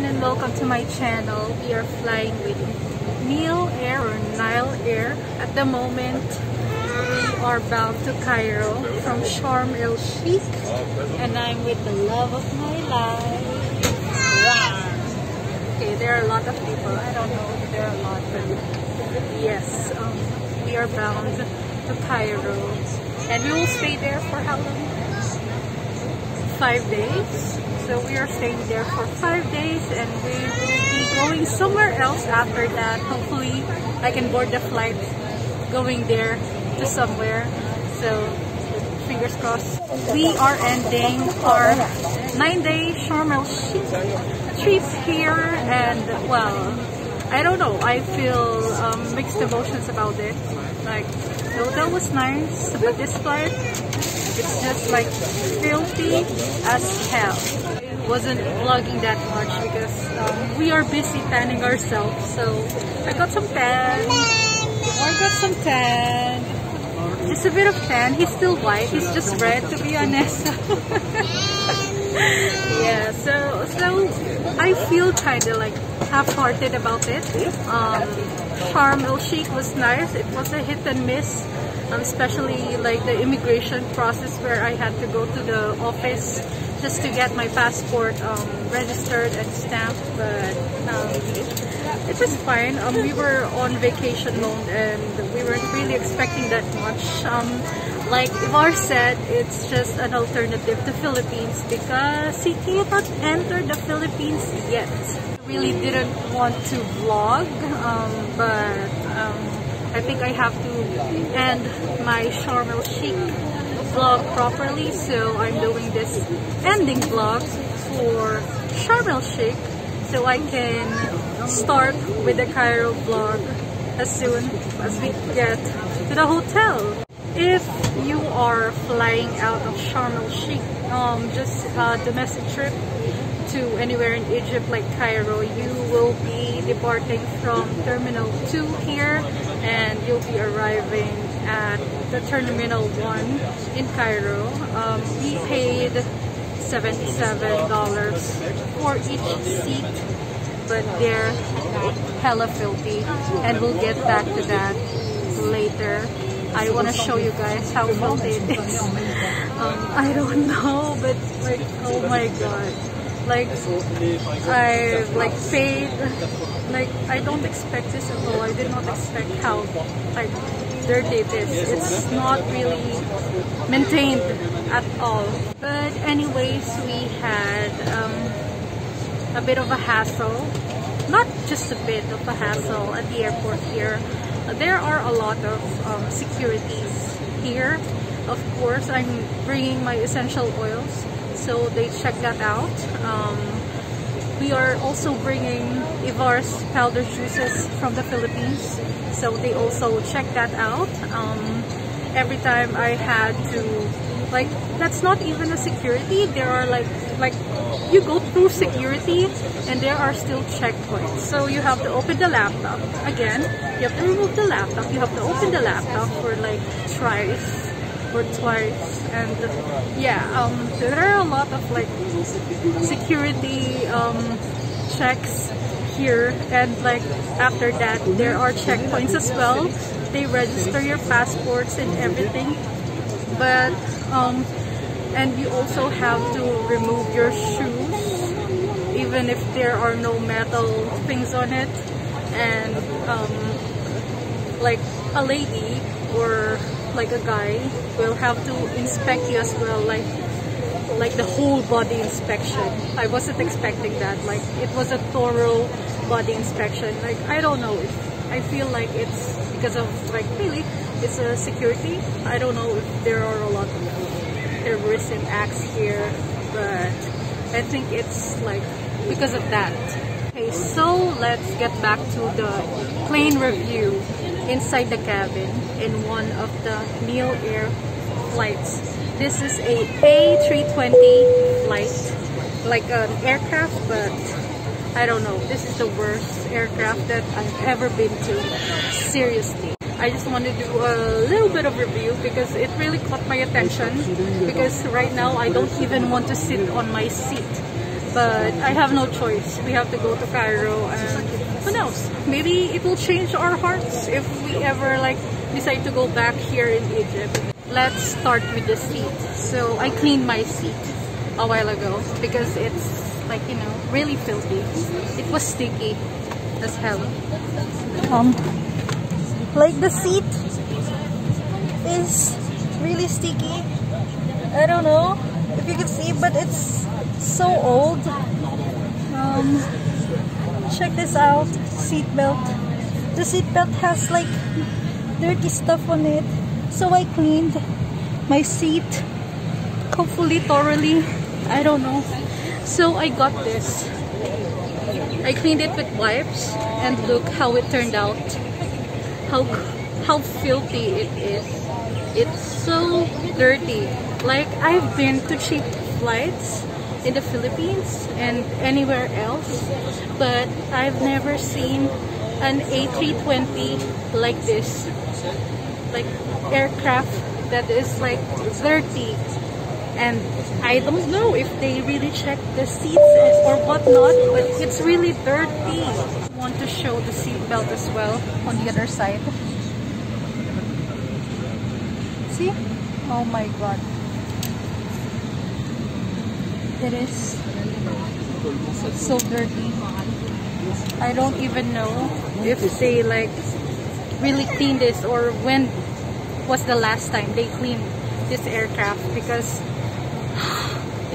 everyone and welcome to my channel. We are flying with Neil Air or Nile Air. At the moment, we are bound to Cairo from Sharm El Sheikh and I'm with the love of my life. Okay, there are a lot of people. I don't know if there are a lot, but yes, um, we are bound to Cairo and we will stay there for how long? Five days. So we are staying there for five days and we will be going somewhere else after that. Hopefully I can board the flight going there to somewhere. So fingers crossed. We are ending our nine day Sharm el trip here and well, I don't know. I feel um, mixed emotions about it. Like the hotel was nice, but this flight it's just like filthy as hell wasn't vlogging that much because um, we are busy tanning ourselves. So I got some tan. I got some tan. Just a bit of tan. He's still white. He's just red to be honest. yeah, so so I feel kind of like half-hearted about it. Um, Sharm El Sheikh was nice. It was a hit and miss. Um, especially like the immigration process where I had to go to the office just to get my passport um, registered and stamped, but um, it was fine. Um, we were on vacation mode and we weren't really expecting that much. Um, like Ivar said, it's just an alternative to Philippines because he cannot enter the Philippines yet. Really didn't want to vlog, um, but um, I think I have to end my Sharm el Sheikh vlog properly so I'm doing this ending vlog for Sharm el Sheikh so I can start with the Cairo vlog as soon as we get to the hotel. If you are flying out of Sharm el Sheikh, um, just a domestic trip to anywhere in Egypt like Cairo, you will be departing from Terminal 2 here and you'll be arriving at the Terminal 1 in Cairo. Um, we paid $77 for each seat, but they're hella filthy, and we'll get back to that later. I want to show you guys how filthy it is. Um, I don't know, but like, oh my god. Like, I like paid, like, I don't expect this at all. I did not expect how, like, dirty it is. It's not really maintained at all. But anyways, we had um, a bit of a hassle. Not just a bit of a hassle at the airport here. There are a lot of um, securities here. Of course, I'm bringing my essential oils, so they check that out. Um, we are also bringing Ivar's powder juices from the Philippines. So they also check that out. Um, every time I had to, like, that's not even a security. There are like, like, you go through security and there are still checkpoints. So you have to open the laptop. Again, you have to remove the laptop. You have to open the laptop for like twice or twice and yeah um there are a lot of like security um checks here and like after that there are checkpoints as well. They register your passports and everything. But um and you also have to remove your shoes even if there are no metal things on it. And um like a lady or like a guy will have to inspect you as well like like the whole body inspection. I wasn't expecting that. Like it was a thorough body inspection. Like I don't know if I feel like it's because of like really it's a security. I don't know if there are a lot of terrorism acts here but I think it's like because of that. Okay so let's get back to the plane review inside the cabin in one of the Neil Air flights. This is a A320 flight, like an aircraft, but I don't know. This is the worst aircraft that I've ever been to. Seriously. I just want to do a little bit of review because it really caught my attention because right now I don't even want to sit on my seat but I have no choice. We have to go to Cairo and who knows? Maybe it will change our hearts if we ever like decide to go back here in Egypt. Let's start with the seat. So I cleaned my seat a while ago because it's like, you know, really filthy. It was sticky as hell. Um, like the seat is really sticky. I don't know if you can see, but it's so old. Um, check this out, seat belt. The seat belt has like dirty stuff on it. So I cleaned my seat, hopefully thoroughly. I don't know. So I got this. I cleaned it with wipes and look how it turned out. How how filthy it is. It's so dirty. Like I've been to cheap flights in the Philippines and anywhere else, but I've never seen an A320 like this. Like aircraft that is like dirty and I don't know if they really check the seats or whatnot but it's really dirty. I want to show the seat belt as well on the other side. See? Oh my god. It is so dirty. I don't even know if they like really clean this or when was the last time they cleaned this aircraft because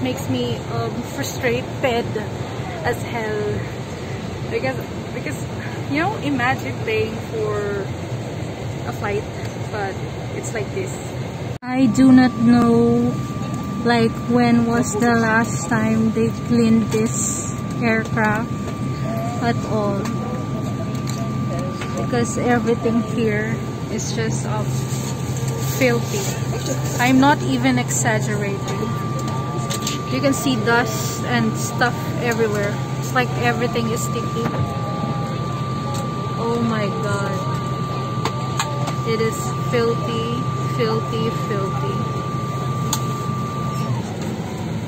it makes me um, frustrated as hell. Because because you know imagine paying for a flight but it's like this. I do not know like when was the last time they cleaned this aircraft at all. Because everything here is just um, filthy. I'm not even exaggerating you can see dust and stuff everywhere. It's like everything is sticky. Oh my god. It is filthy filthy filthy.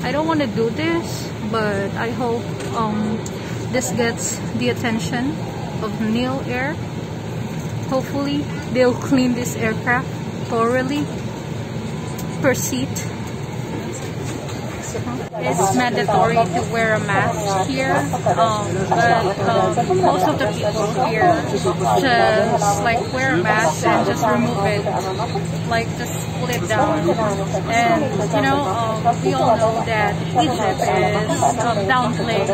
I don't want to do this but I hope um, this gets the attention of Neil Air. Hopefully they'll clean this aircraft thoroughly. Per seat it's mandatory to wear a mask here, um, but um, most of the people here just like wear a mask and just remove it, like just pull it down. And you know, um, we all know that Egypt is um, downplaying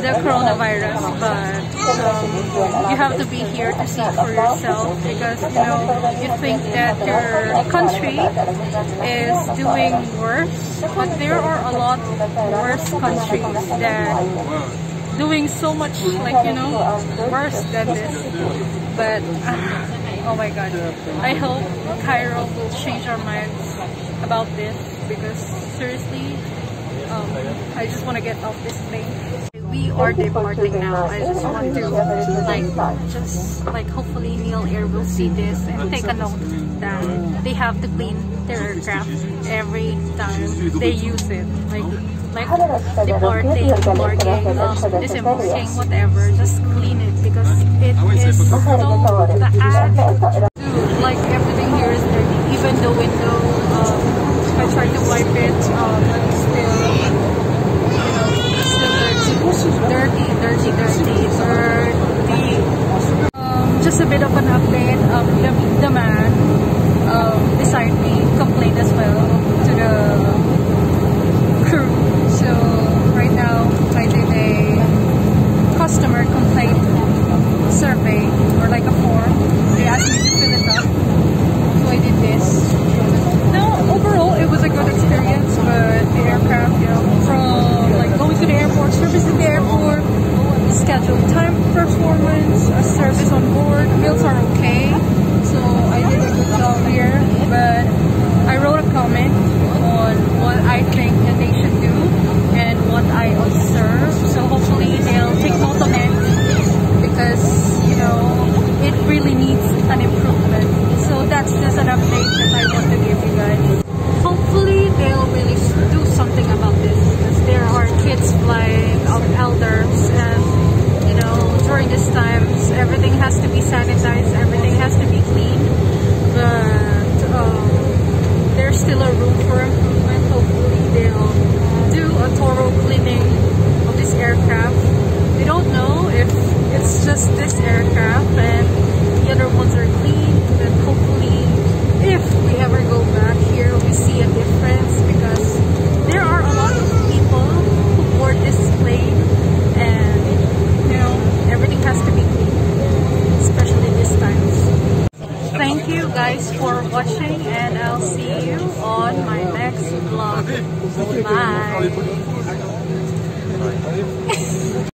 the coronavirus, but um, you have to be here to see for yourself because you know you think that your country is doing worse, but there are a lot worse countries. That doing so much like you know worse than this. But uh, oh my god. I hope Cairo will change our minds about this because seriously um, I just want to get off this plane we are departing now. I just want to like just like hopefully Neil Air will see this and take a note that they have to clean their aircraft every time they use it. Like like departing, departing, um, disembarking, whatever, just clean it because it is so bad. Like everything here is dirty, even the window. Um, I tried to wipe it, um, but still, you know, still dirty. Um, just a bit of an update. Um, the, the man um, beside me complained as well to the crew so right now I did a customer complaint survey or like a form. They asked me to fill it up. So I did this. Now overall it was